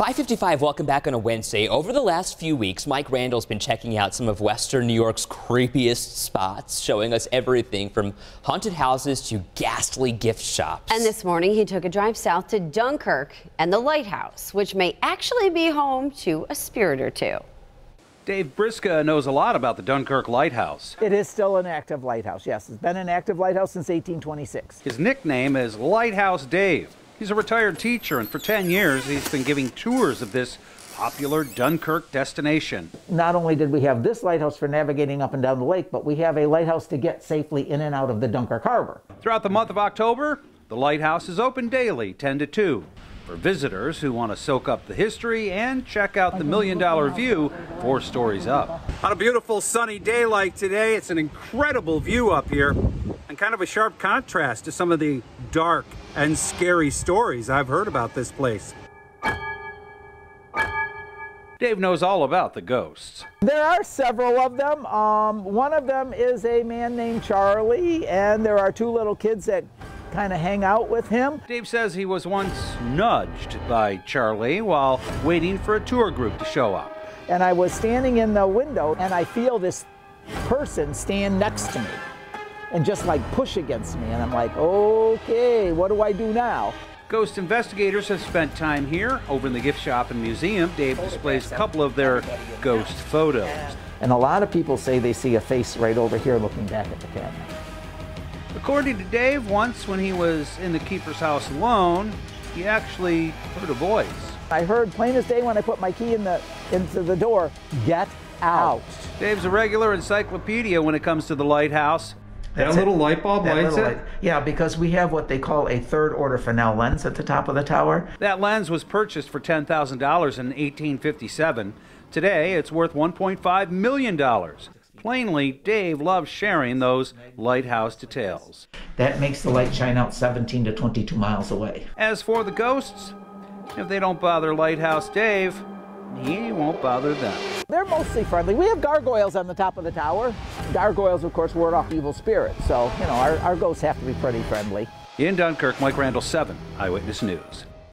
555, welcome back on a Wednesday. Over the last few weeks, Mike Randall's been checking out some of Western New York's creepiest spots, showing us everything from haunted houses to ghastly gift shops. And this morning, he took a drive south to Dunkirk and the lighthouse, which may actually be home to a spirit or two. Dave Briska knows a lot about the Dunkirk Lighthouse. It is still an active lighthouse, yes. It's been an active lighthouse since 1826. His nickname is Lighthouse Dave. He's a retired teacher, and for 10 years, he's been giving tours of this popular Dunkirk destination. Not only did we have this lighthouse for navigating up and down the lake, but we have a lighthouse to get safely in and out of the Dunkirk Harbor. Throughout the month of October, the lighthouse is open daily, 10 to 2, for visitors who want to soak up the history and check out the Million Dollar View four stories up. On a beautiful sunny day like today, it's an incredible view up here and kind of a sharp contrast to some of the dark and scary stories I've heard about this place. Dave knows all about the ghosts. There are several of them. Um, one of them is a man named Charlie, and there are two little kids that kind of hang out with him. Dave says he was once nudged by Charlie while waiting for a tour group to show up. And I was standing in the window, and I feel this person stand next to me and just like push against me. And I'm like, okay, what do I do now? Ghost investigators have spent time here over in the gift shop and museum. Dave displays a couple of their ghost photos. And a lot of people say they see a face right over here looking back at the cabinet. According to Dave, once when he was in the keeper's house alone, he actually heard a voice. I heard plain as day when I put my key in the into the door, get out. Dave's a regular encyclopedia when it comes to the lighthouse. That little light bulb That lights it? light- Yeah, because we have what they call a third order Fresnel lens at the top of the tower. That lens was purchased for $10,000 in 1857. Today, it's worth $1.5 million. Plainly, Dave loves sharing those lighthouse details. That makes the light shine out 17 to 22 miles away. As for the ghosts, if they don't bother Lighthouse Dave, he won't bother them. They're mostly friendly. We have gargoyles on the top of the tower. Gargoyles, of course, ward off evil spirits. So, you know, our, our ghosts have to be pretty friendly. In Dunkirk, Mike Randall, 7 Eyewitness News.